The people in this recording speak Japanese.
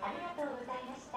ありがとうございました。